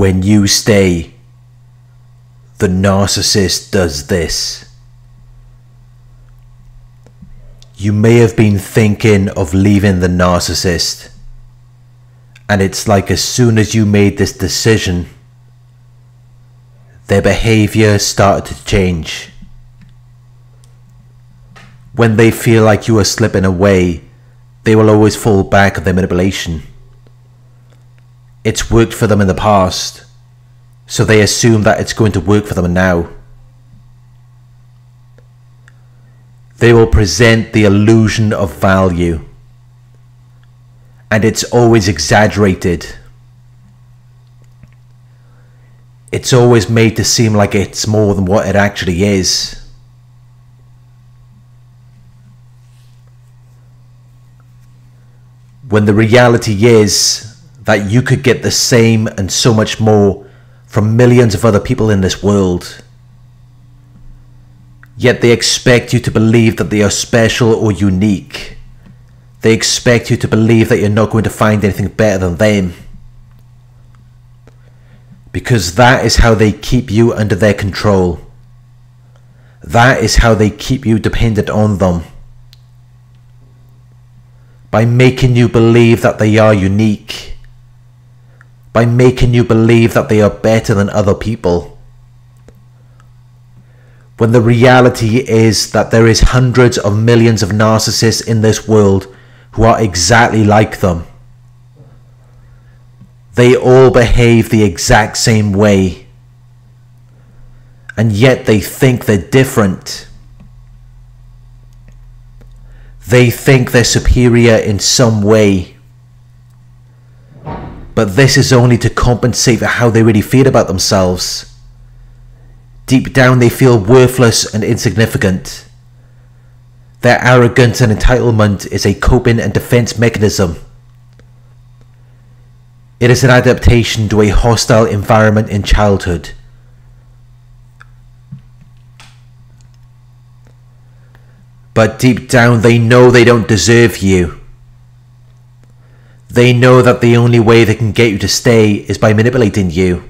When you stay, the narcissist does this. You may have been thinking of leaving the narcissist, and it's like as soon as you made this decision, their behavior started to change. When they feel like you are slipping away, they will always fall back on their manipulation. It's worked for them in the past, so they assume that it's going to work for them now. They will present the illusion of value, and it's always exaggerated. It's always made to seem like it's more than what it actually is. When the reality is that you could get the same and so much more from millions of other people in this world. Yet they expect you to believe that they are special or unique. They expect you to believe that you're not going to find anything better than them because that is how they keep you under their control. That is how they keep you dependent on them. By making you believe that they are unique. By making you believe that they are better than other people. When the reality is that there is hundreds of millions of narcissists in this world who are exactly like them. They all behave the exact same way. And yet they think they're different. They think they're superior in some way. But this is only to compensate for how they really feel about themselves. Deep down, they feel worthless and insignificant. Their arrogance and entitlement is a coping and defense mechanism. It is an adaptation to a hostile environment in childhood. But deep down, they know they don't deserve you. They know that the only way they can get you to stay is by manipulating you.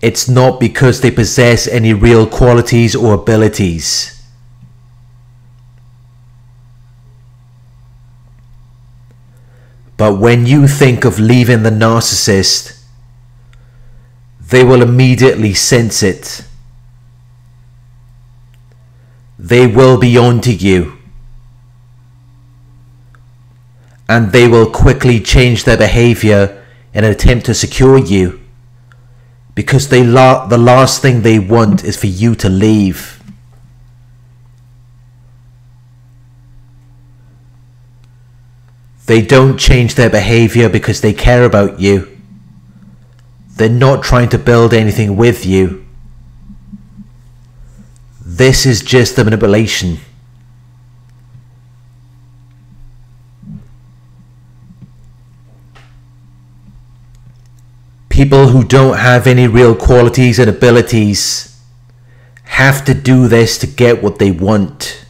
It's not because they possess any real qualities or abilities. But when you think of leaving the narcissist, they will immediately sense it. They will be on to you. And they will quickly change their behavior in an attempt to secure you. Because they la- the last thing they want is for you to leave. They don't change their behavior because they care about you. They're not trying to build anything with you. This is just the manipulation. People who don't have any real qualities and abilities have to do this to get what they want.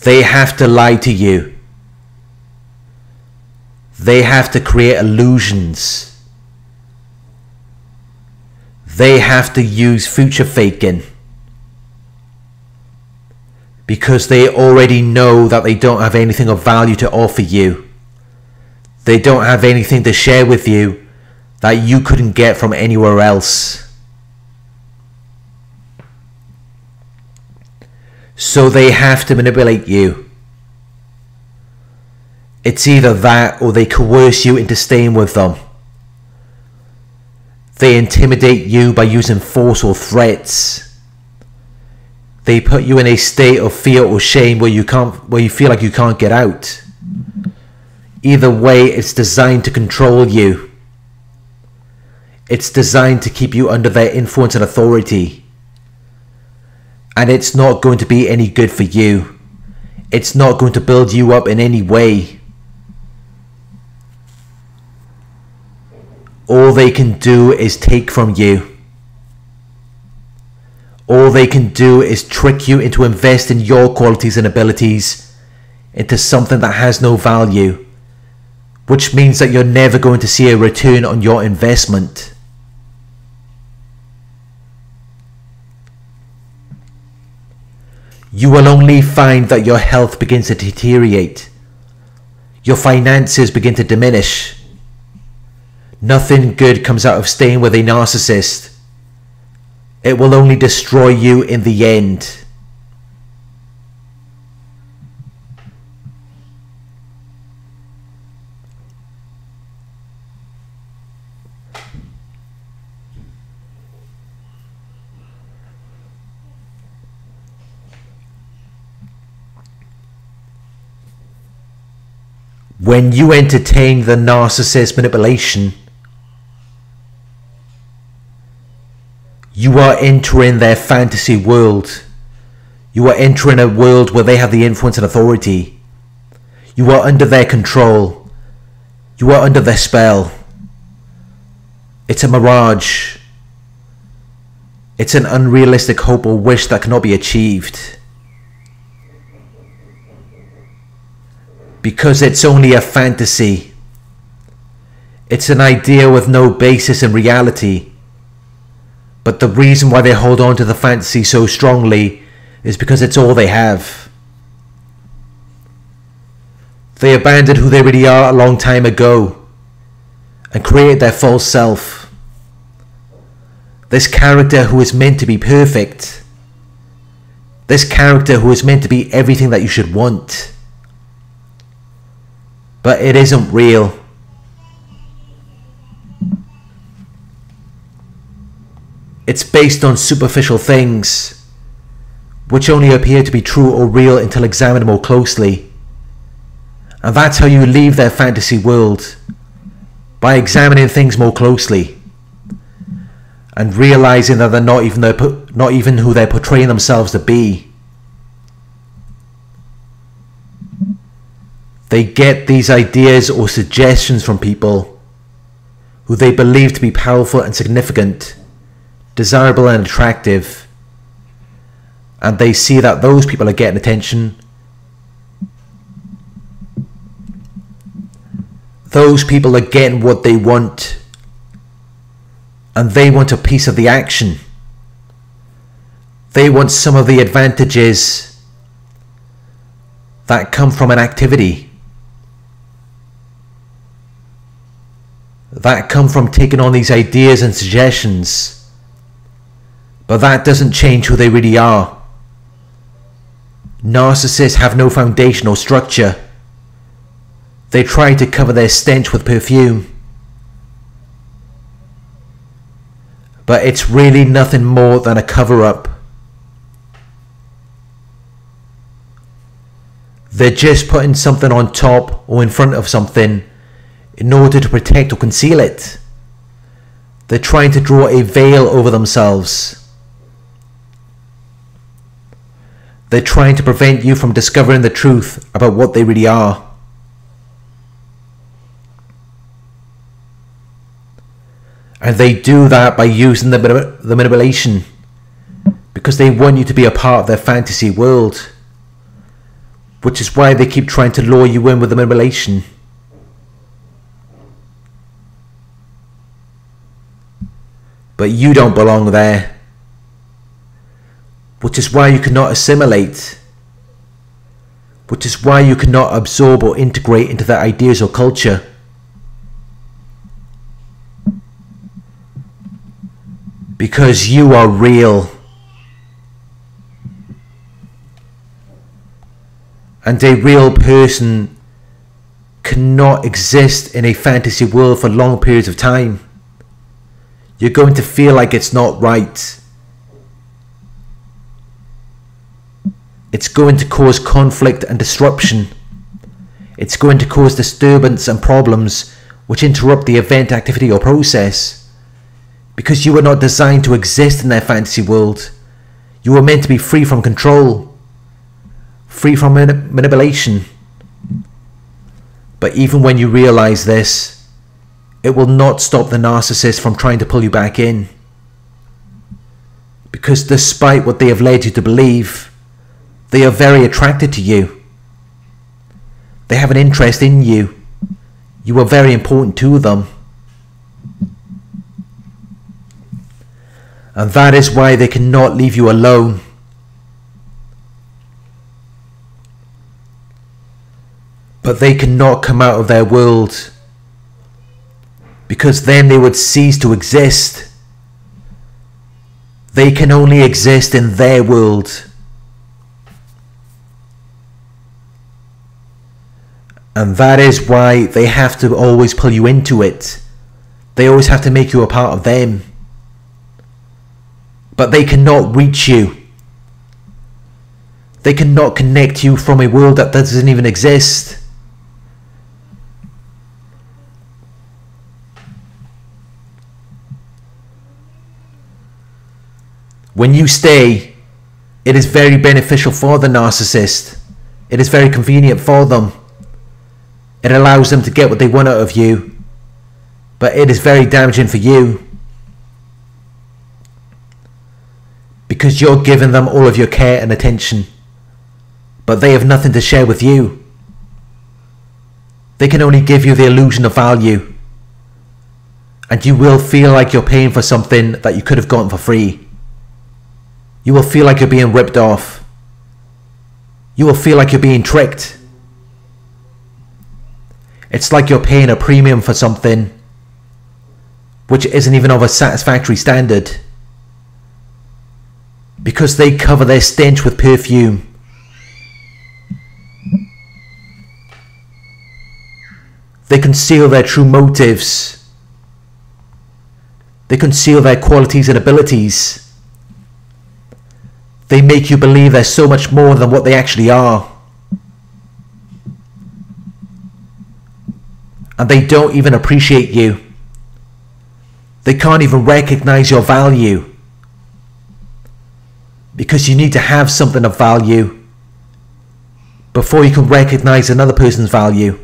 They have to lie to you. They have to create illusions. They have to use future faking. Because they already know that they don't have anything of value to offer you. They don't have anything to share with you that you couldn't get from anywhere else. So they have to manipulate you. It's either that or they coerce you into staying with them. They intimidate you by using force or threats. They put you in a state of fear or shame where you can't where you feel like you can't get out. Either way, it's designed to control you. It's designed to keep you under their influence and authority and it's not going to be any good for you. It's not going to build you up in any way. All they can do is take from you. All they can do is trick you into investing your qualities and abilities into something that has no value, which means that you're never going to see a return on your investment. You will only find that your health begins to deteriorate. Your finances begin to diminish. Nothing good comes out of staying with a narcissist. It will only destroy you in the end. When you entertain the narcissist manipulation, you are entering their fantasy world. You are entering a world where they have the influence and authority. You are under their control. You are under their spell. It's a mirage. It's an unrealistic hope or wish that cannot be achieved. Because it's only a fantasy. It's an idea with no basis in reality. But the reason why they hold on to the fantasy so strongly is because it's all they have. They abandoned who they really are a long time ago and created their false self. This character who is meant to be perfect. This character who is meant to be everything that you should want but it isn't real. It's based on superficial things, which only appear to be true or real until examined more closely. And that's how you leave their fantasy world, by examining things more closely and realizing that they're not even not even who they're portraying themselves to be. They get these ideas or suggestions from people who they believe to be powerful and significant, desirable and attractive, and they see that those people are getting attention. Those people are getting what they want, and they want a piece of the action. They want some of the advantages that come from an activity. That come from taking on these ideas and suggestions. But that doesn't change who they really are. Narcissists have no foundation or structure. They try to cover their stench with perfume. But it's really nothing more than a cover up. They're just putting something on top or in front of something in order to protect or conceal it. They're trying to draw a veil over themselves. They're trying to prevent you from discovering the truth about what they really are. And they do that by using the, the manipulation because they want you to be a part of their fantasy world. Which is why they keep trying to lure you in with the manipulation. But you don't belong there. Which is why you cannot assimilate. Which is why you cannot absorb or integrate into their ideas or culture. Because you are real. And a real person cannot exist in a fantasy world for long periods of time you're going to feel like it's not right. It's going to cause conflict and disruption. It's going to cause disturbance and problems which interrupt the event, activity, or process. Because you were not designed to exist in their fantasy world. You were meant to be free from control, free from manipulation. But even when you realize this, it will not stop the narcissist from trying to pull you back in. Because despite what they have led you to believe, they are very attracted to you. They have an interest in you. You are very important to them. And that is why they cannot leave you alone. But they cannot come out of their world because then they would cease to exist. They can only exist in their world. And that is why they have to always pull you into it. They always have to make you a part of them. But they cannot reach you. They cannot connect you from a world that doesn't even exist. When you stay, it is very beneficial for the narcissist. It is very convenient for them. It allows them to get what they want out of you, but it is very damaging for you. Because you're giving them all of your care and attention, but they have nothing to share with you. They can only give you the illusion of value, and you will feel like you're paying for something that you could have gotten for free. You will feel like you're being ripped off. You will feel like you're being tricked. It's like you're paying a premium for something which isn't even of a satisfactory standard. Because they cover their stench with perfume. They conceal their true motives. They conceal their qualities and abilities. They make you believe they're so much more than what they actually are. And they don't even appreciate you. They can't even recognize your value. Because you need to have something of value before you can recognize another person's value.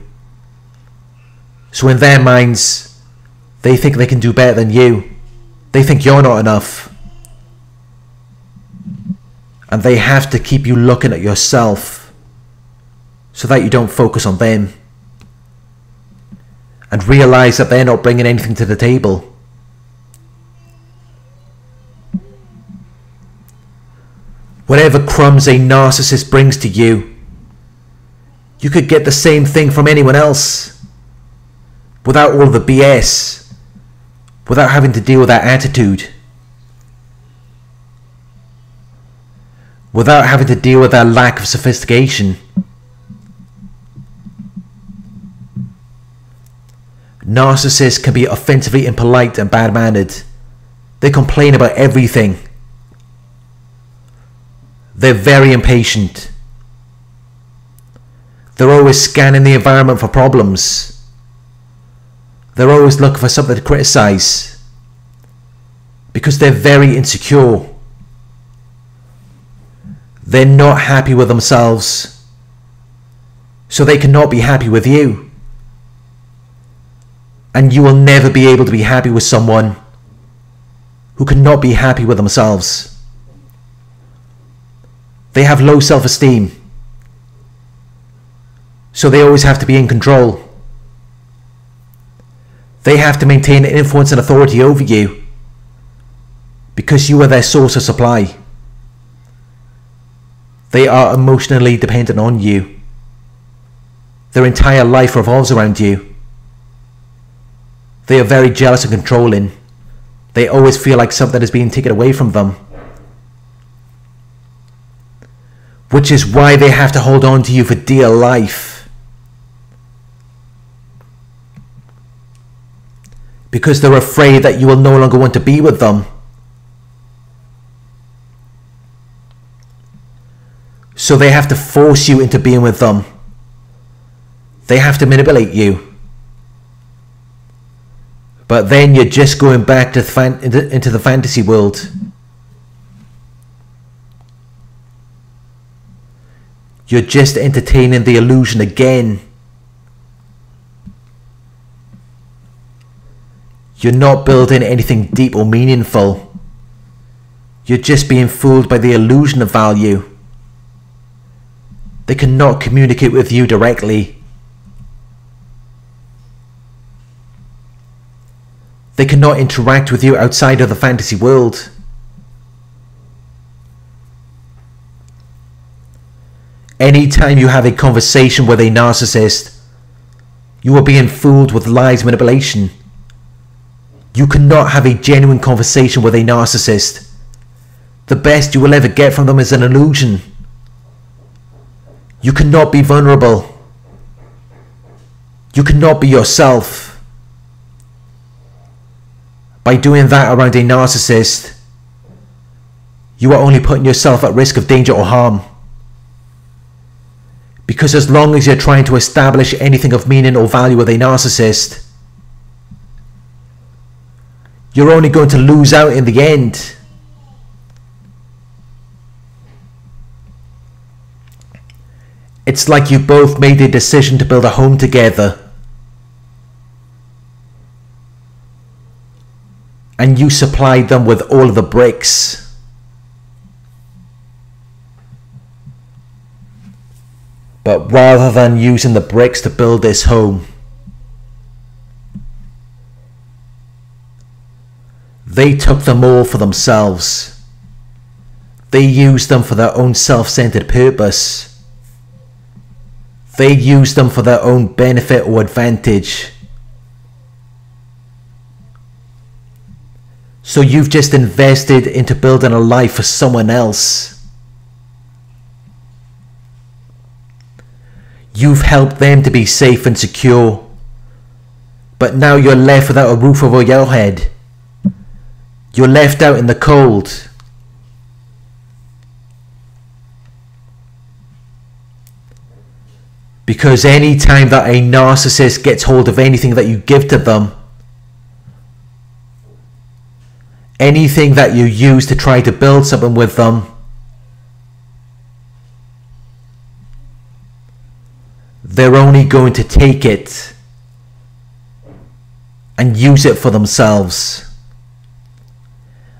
So in their minds, they think they can do better than you. They think you're not enough and they have to keep you looking at yourself so that you don't focus on them and realize that they're not bringing anything to the table. Whatever crumbs a narcissist brings to you, you could get the same thing from anyone else without all the BS, without having to deal with that attitude. Without having to deal with their lack of sophistication. Narcissists can be offensively impolite and bad mannered. They complain about everything. They're very impatient. They're always scanning the environment for problems. They're always looking for something to criticize. Because they're very insecure. They're not happy with themselves. So they cannot be happy with you. And you will never be able to be happy with someone who cannot be happy with themselves. They have low self esteem. So they always have to be in control. They have to maintain influence and authority over you because you are their source of supply. They are emotionally dependent on you. Their entire life revolves around you. They are very jealous and controlling. They always feel like something is being taken away from them. Which is why they have to hold on to you for dear life. Because they're afraid that you will no longer want to be with them. So they have to force you into being with them. They have to manipulate you. But then you're just going back to fan- into the fantasy world. You're just entertaining the illusion again. You're not building anything deep or meaningful. You're just being fooled by the illusion of value. They cannot communicate with you directly. They cannot interact with you outside of the fantasy world. Anytime you have a conversation with a narcissist, you are being fooled with lies manipulation. You cannot have a genuine conversation with a narcissist. The best you will ever get from them is an illusion. You cannot be vulnerable. You cannot be yourself. By doing that around a narcissist, you are only putting yourself at risk of danger or harm. Because as long as you're trying to establish anything of meaning or value with a narcissist, you're only going to lose out in the end. It's like you both made a decision to build a home together. And you supplied them with all of the bricks. But rather than using the bricks to build this home, they took them all for themselves. They used them for their own self centered purpose. They use them for their own benefit or advantage. So you've just invested into building a life for someone else. You've helped them to be safe and secure. But now you're left without a roof over your head. You're left out in the cold. Because any time that a narcissist gets hold of anything that you give to them, anything that you use to try to build something with them, they're only going to take it and use it for themselves.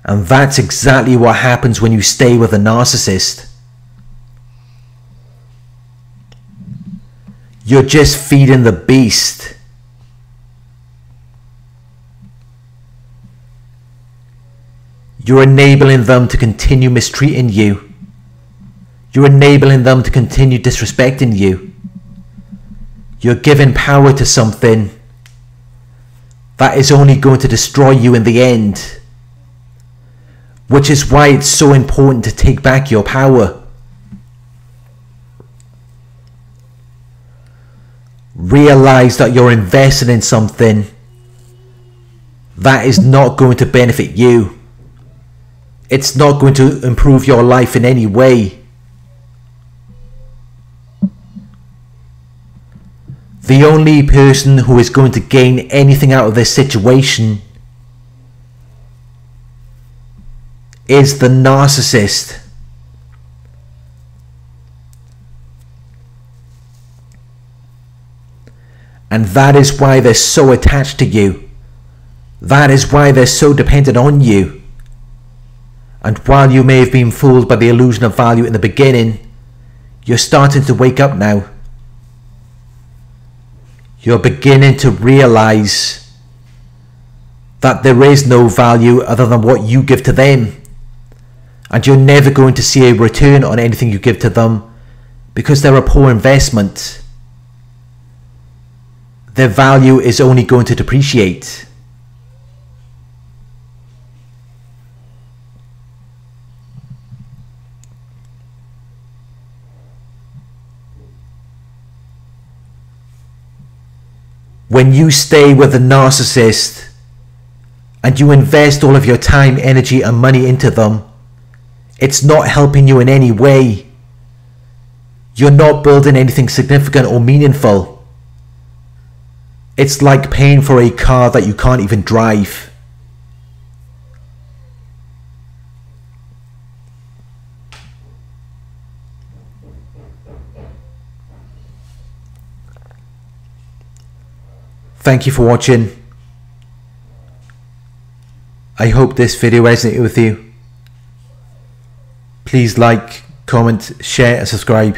And that's exactly what happens when you stay with a narcissist. You're just feeding the beast. You're enabling them to continue mistreating you. You're enabling them to continue disrespecting you. You're giving power to something that is only going to destroy you in the end. Which is why it's so important to take back your power. Realize that you're investing in something that is not going to benefit you. It's not going to improve your life in any way. The only person who is going to gain anything out of this situation is the narcissist. And that is why they're so attached to you. That is why they're so dependent on you. And while you may have been fooled by the illusion of value in the beginning, you're starting to wake up now you're beginning to realize that there is no value other than what you give to them. And you're never going to see a return on anything you give to them because they're a poor investment. Their value is only going to depreciate. when you stay with a narcissist and you invest all of your time, energy, and money into them, it's not helping you in any way. You're not building anything significant or meaningful. It's like paying for a car that you can't even drive. Thank you for watching. I hope this video resonated with you. Please like, comment, share and subscribe.